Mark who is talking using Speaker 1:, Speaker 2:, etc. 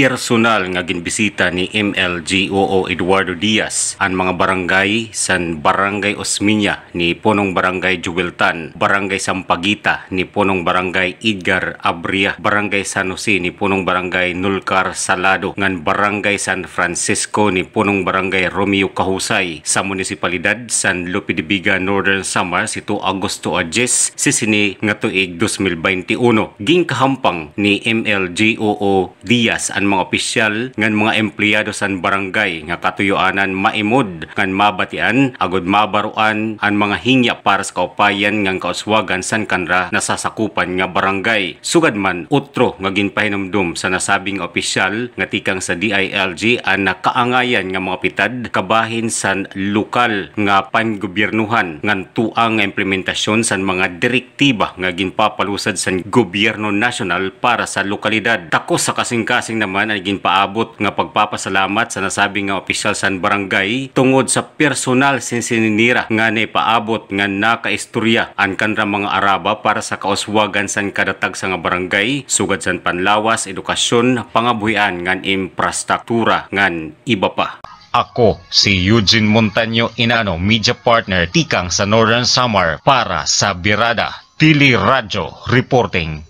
Speaker 1: personal nga ginbisita ni MLGOO Eduardo Diaz ang mga barangay san Barangay Osminya ni Punong Barangay Jubiltan, Barangay Sampagita ni Punong Barangay Edgar Abria, Barangay San Jose ni Punong Barangay Nulcar Salado, ngan Barangay San Francisco ni Punong Barangay Romeo Kahusay sa Munisipalidad San Viga, Northern Samar si 2 Agosto Ajes si sini nga tuig 2021. Ging kahampang ni MLGOO Diaz ang mga opisyal ngan mga empleyado san barangay nga katuyoanan maimod ngan mabatian agod mabaruan ang mga hingya para sa kaupayan ngang kauswagan san kanra nasasakupan nga barangay. Sugad man utro nga ginpahinumdum sa nasabing opisyal nga tikang sa DILG ang nakaangayan nga mga pitad kabahin san lokal nga pangobyernuhan ngan tuang implementasyon san mga direktiba nga ginpapalusad sa gobyerno nasyonal para sa lokalidad. Takos sa kasing-kasing naman ay ginpaabot nga pagpapasalamat sa nasabing nga opisyal san barangay tungod sa personal sinsininira nga naipaabot nga nakaistorya ang kanra mga araba para sa kauswagan san kadatag sa nga barangay sugad san panlawas, edukasyon, pangabuhian ngan infrastruktura ngan iba pa. Ako si Eugene Montaño Inano, media partner tikang sa Northern Samar para sa Birada Tili Radio Reporting.